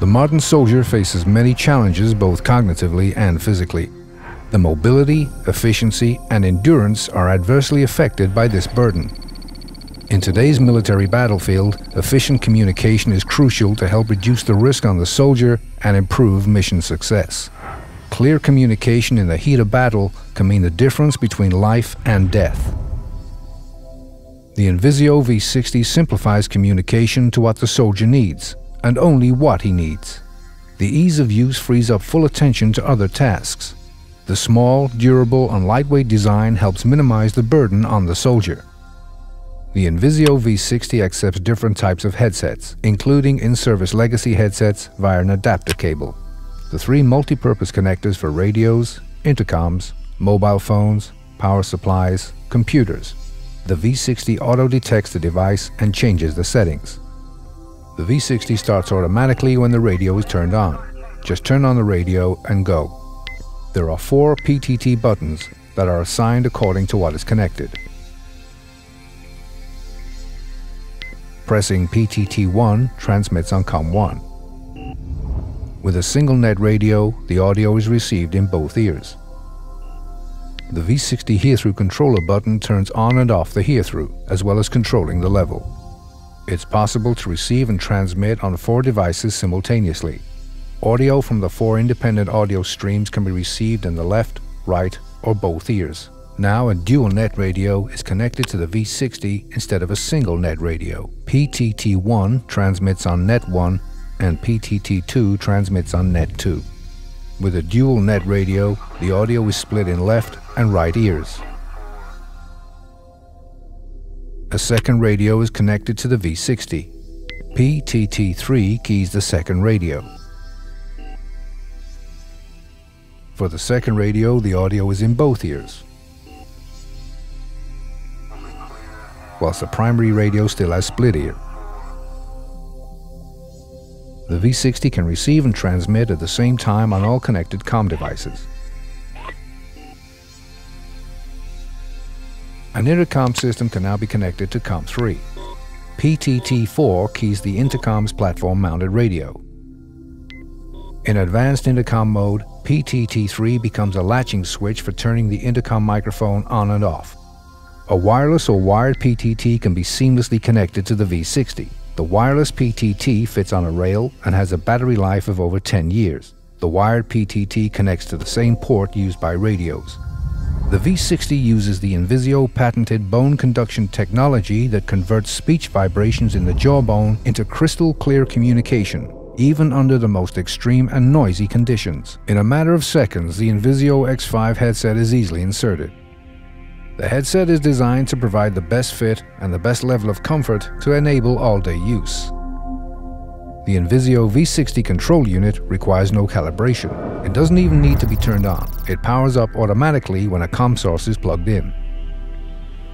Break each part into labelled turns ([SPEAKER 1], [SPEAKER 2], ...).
[SPEAKER 1] The modern soldier faces many challenges both cognitively and physically. The mobility, efficiency, and endurance are adversely affected by this burden. In today's military battlefield, efficient communication is crucial to help reduce the risk on the soldier and improve mission success. Clear communication in the heat of battle can mean the difference between life and death. The Invisio V60 simplifies communication to what the soldier needs, and only what he needs. The ease of use frees up full attention to other tasks. The small, durable, and lightweight design helps minimize the burden on the soldier. The Invisio V60 accepts different types of headsets, including in-service legacy headsets via an adapter cable. The three multi-purpose connectors for radios, intercoms, mobile phones, power supplies, computers. The V60 auto-detects the device and changes the settings. The V60 starts automatically when the radio is turned on. Just turn on the radio and go. There are four PTT buttons that are assigned according to what is connected. Pressing PTT1 transmits on COM1. With a single net radio, the audio is received in both ears. The V60 hear-through controller button turns on and off the hear-through, as well as controlling the level. It's possible to receive and transmit on four devices simultaneously. Audio from the four independent audio streams can be received in the left, right, or both ears. Now a dual net radio is connected to the V60 instead of a single net radio. PTT1 transmits on net 1 and PTT2 transmits on net 2. With a dual net radio, the audio is split in left and right ears. A second radio is connected to the V60. PTT3 keys the second radio. For the second radio, the audio is in both ears. whilst the primary radio still has split ear. The V60 can receive and transmit at the same time on all connected COM devices. An intercom system can now be connected to COM3. PTT4 keys the intercom's platform-mounted radio. In advanced intercom mode, PTT3 becomes a latching switch for turning the intercom microphone on and off. A wireless or wired PTT can be seamlessly connected to the V60. The wireless PTT fits on a rail and has a battery life of over 10 years. The wired PTT connects to the same port used by radios. The V60 uses the Invisio patented bone conduction technology that converts speech vibrations in the jawbone into crystal clear communication, even under the most extreme and noisy conditions. In a matter of seconds, the Invisio X5 headset is easily inserted. The headset is designed to provide the best fit and the best level of comfort to enable all-day use. The Invisio V60 control unit requires no calibration. It doesn't even need to be turned on. It powers up automatically when a COM source is plugged in.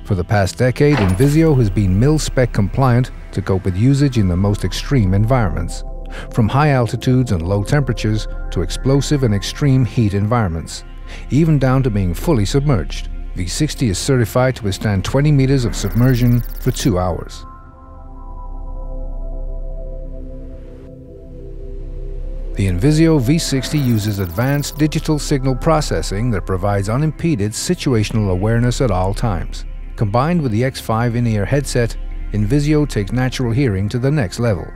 [SPEAKER 1] For the past decade, Invisio has been mil-spec compliant to cope with usage in the most extreme environments, from high altitudes and low temperatures to explosive and extreme heat environments, even down to being fully submerged. V60 is certified to withstand 20 meters of submersion for 2 hours. The Invisio V60 uses advanced digital signal processing that provides unimpeded situational awareness at all times. Combined with the X5 in-ear headset, Invisio takes natural hearing to the next level.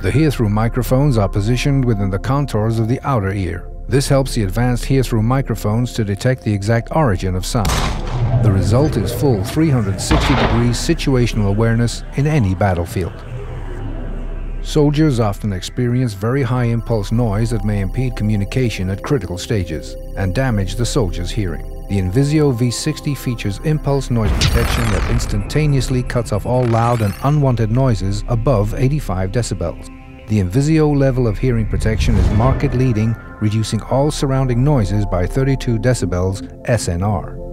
[SPEAKER 1] The hear-through microphones are positioned within the contours of the outer ear. This helps the advanced hear-through microphones to detect the exact origin of sound. The result is full 360 degrees situational awareness in any battlefield. Soldiers often experience very high impulse noise that may impede communication at critical stages and damage the soldier's hearing. The Invisio V60 features impulse noise protection that instantaneously cuts off all loud and unwanted noises above 85 decibels. The Invisio level of hearing protection is market leading, reducing all surrounding noises by 32 decibels SNR.